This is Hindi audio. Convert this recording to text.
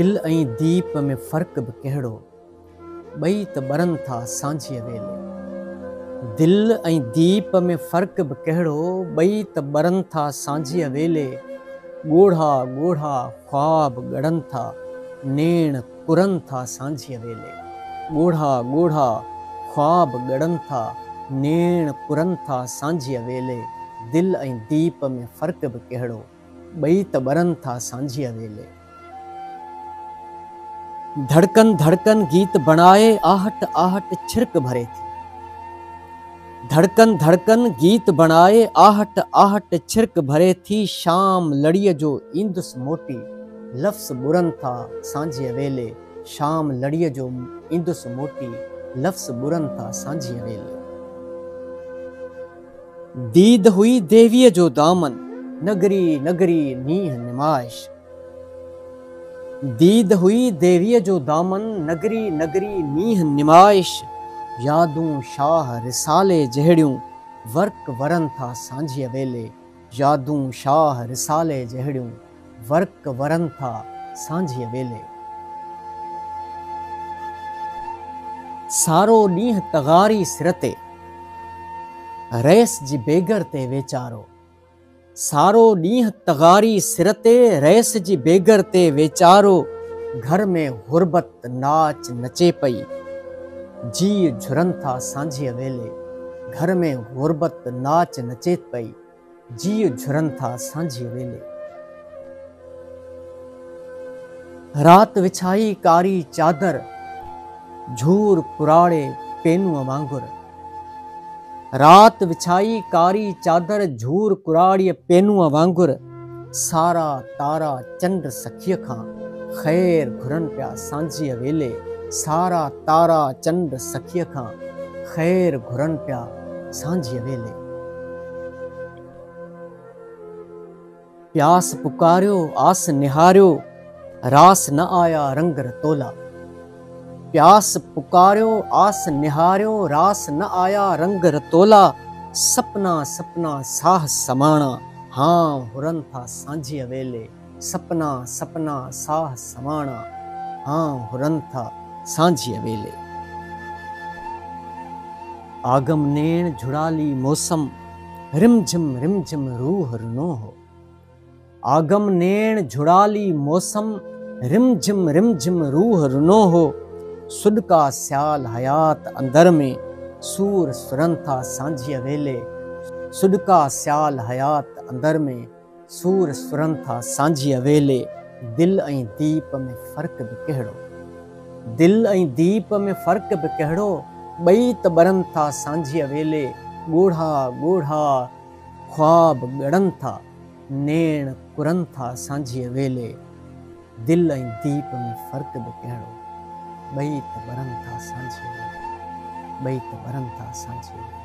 दिलि ऐं दीप में फ़र्क़ बि कहिड़ो? ॿई त ॿरनि था सांझीअ वेले। दिलि ऐं दीप में फ़र्क़ बि कहिड़ो? ॿई त ॿरनि था सांझीअ वेले। ॻोढ़ा ॻोढ़ा ख़्वाब ॻड़नि था, नेण कुरनि था सांझीअ वेले। ॻोढ़ा ॻोढ़ा ख़्वाब ॻड़नि था, नेण कुरनि था सांझीअ वेले। दिलि ऐं दीप में फ़र्क़ बि कहिड़ो? ॿई त ॿरनि था सांझीअ वेले। धड़कन धड़कन गीत बणाए आहट आहट छिरक भरे थी। धड़कन धड़कन गीत बणाए आहट आहट छिरक भरे थी। शाम लड़ीअ जो ईंदुसि मोटी, लफ़्ज़ बुरनि था सांझीअ वेले। शाम लड़ीअ जो ईंदुसि मोटी, लफ़्ज़ बुरनि था सांझीअ वेले। दीद हुई देवीअ जो दामन, नगरी नगरी नीह निमाइश। दीद हुई देवीअ जो दामन, नगरी नगरी नीह निमाइश। यादूं शाह रिसाले जहिड़ियूं, वर्क वरनि था सांझीअ वेले। यादूं शाह रिसाले जहिड़ियूं, वर्क वरनि था सांझीअ वेले। सारो ॾींहुं तगारी सिर ते, रैस जी बेगर ते वेचारो। सारो ॾींहुं तगारी सिर ते रैस जी बेगर ते वेचारो, घर में हुरबत नाच नचे पई। जी झुरनि था सांझीअ वेले, घर में गुरबत नाच नचे पई। जी झुरनि था सांझीअ वेले। राति विछाई कारी चादर, झूर कुराड़े पेनूअ वांगुर। राति विछाई कारी चादर, झूर कुराड़ीअ पेनूअ वांगुर, सारा तारा चंड सखीअ खां। ख़ैर घुरनि पिया सांझीअ वेले, सारा तारा चंड सखीअ खां। ख़ैर घुरनि पिया सांझीअ वेले। प्यास पुकारियो, आस निहारियो, रास न आया रंग रतोला प्यास पुकारियो, आस निहारियो, रास न आया, रंग रतोला, सपना सपना साह समाणा हाँ हुरनि था सांझीअ वेले सपना सपना साह समाणा हाँ हुरनि था सांझीअ वेले आगम नेण झुड़ाली मौसम, रिमझिम रिमझिम रूह रुनो हो आगम नेण झुड़ाली मौसम, रिमझिम रिमझिम रूह रुनो हो सुडका स्याल हयात अंदर में सूर सुरन था सांझीअ वेले। सुडका स्याल हयात अंदर में सूर सुरन था सांझीअ वेले। दिलि ऐं दीप में फ़र्क़ बि कहिड़ो? दिलि ऐं दीप में फ़र्क़ बि कहिड़ो? ॿई त ॿरनि था सांझीअ वेले। ॻोढ़ा ॻोढ़ा, ख़्वाब ॻड़नि था। नेण कुरनि था सांझीअ वेले। दिल ऐं दीप में फ़र्क़ बि कहिड़ो? ॿई त સાંજે था सांझीअ वेले